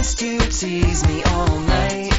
used to tease me all night.